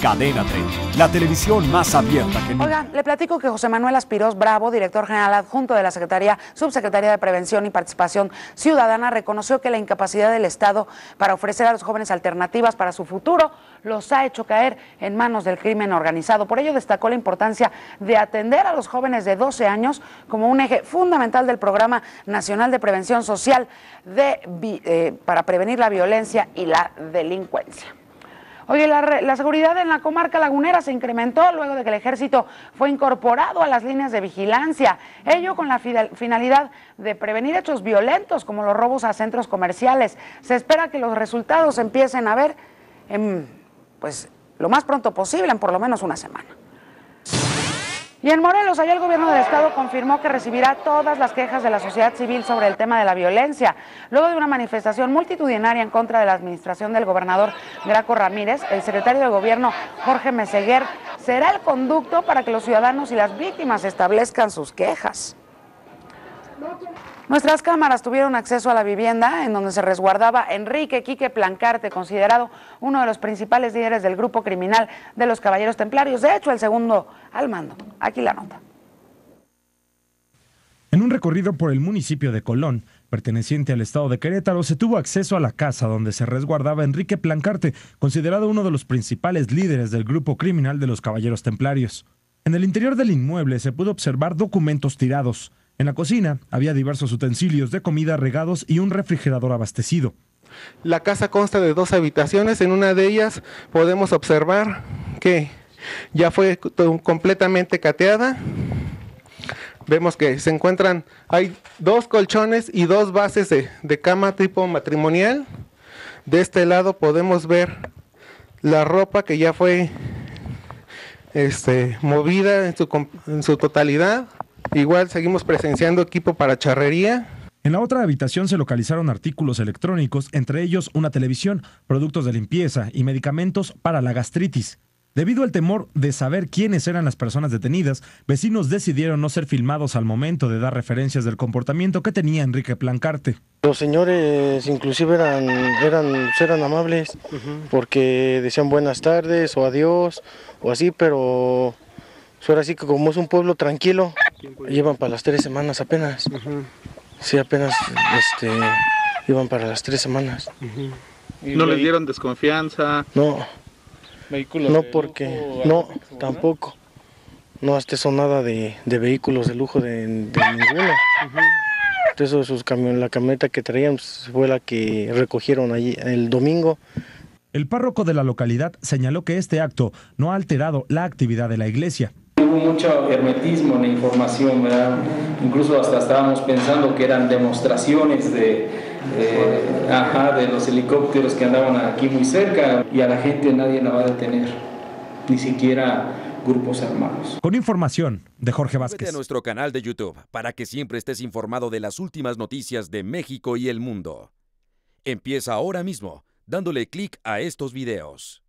Cadena 30, la televisión más abierta que nunca. Oiga, le platico que José Manuel Aspiros Bravo, director general adjunto de la Secretaría, Subsecretaría de Prevención y Participación Ciudadana, reconoció que la incapacidad del Estado para ofrecer a los jóvenes alternativas para su futuro los ha hecho caer en manos del crimen organizado. Por ello destacó la importancia de atender a los jóvenes de 12 años como un eje fundamental del Programa Nacional de Prevención Social de, eh, para prevenir la violencia y la delincuencia. Oye, la, la, seguridad en la comarca lagunera se incrementó luego de que el ejército fue incorporado a las líneas de vigilancia, ello con la finalidad de prevenir hechos violentos como los robos a centros comerciales. Se espera que los resultados empiecen a ver en, pues, lo más pronto posible, en por lo menos una semana. Y en Morelos, allá el gobierno del estado confirmó que recibirá todas las quejas de la sociedad civil sobre el tema de la violencia. Luego de una manifestación multitudinaria en contra de la administración del gobernador Graco Ramírez, el secretario de gobierno Jorge Meseguer será el conducto para que los ciudadanos y las víctimas establezcan sus quejas. Nuestras cámaras tuvieron acceso a la vivienda en donde se resguardaba Enrique Quique Plancarte, considerado uno de los principales líderes del grupo criminal de los Caballeros Templarios. De hecho, el segundo al mando. Aquí la nota. En un recorrido por el municipio de Colón, perteneciente al estado de Querétaro, se tuvo acceso a la casa donde se resguardaba Enrique Plancarte, considerado uno de los principales líderes del grupo criminal de los Caballeros Templarios. En el interior del inmueble se pudo observar documentos tirados, en la cocina había diversos utensilios de comida regados y un refrigerador abastecido. La casa consta de dos habitaciones, en una de ellas podemos observar que ya fue completamente cateada. Vemos que se encuentran, hay dos colchones y dos bases de, cama tipo matrimonial. De este lado podemos ver la ropa que ya fue este, movida en su, en su totalidad. Igual seguimos presenciando equipo para charrería. En la otra habitación se localizaron artículos electrónicos, entre ellos una televisión, productos de limpieza y medicamentos para la gastritis. Debido al temor de saber quiénes eran las personas detenidas, vecinos decidieron no ser filmados al momento de dar referencias del comportamiento que tenía Enrique Plancarte. Los señores inclusive eran, eran, eran amables porque decían buenas tardes o adiós o así, pero ahora sí que como es un pueblo tranquilo, llevan para las tres semanas apenas. Sí, apenas este, iban para las tres semanas. ¿No les dieron desconfianza? No. no porque, no, tampoco. No, hasta eso nada de, vehículos de lujo de, ninguno. Entonces sus la camioneta que traían pues, fue la que recogieron allí el domingo. El párroco de la localidad señaló que este acto no ha alterado la actividad de la iglesia hubo mucho hermetismo en la información, ¿verdad? Incluso hasta estábamos pensando que eran demostraciones de, eh, ajá, de los helicópteros que andaban aquí muy cerca y a la gente nadie la va a detener, ni siquiera grupos armados. Con información de Jorge Vázquez. Vete a nuestro canal de YouTube para que siempre estés informado de las últimas noticias de México y el mundo. Empieza ahora mismo dándole clic a estos videos.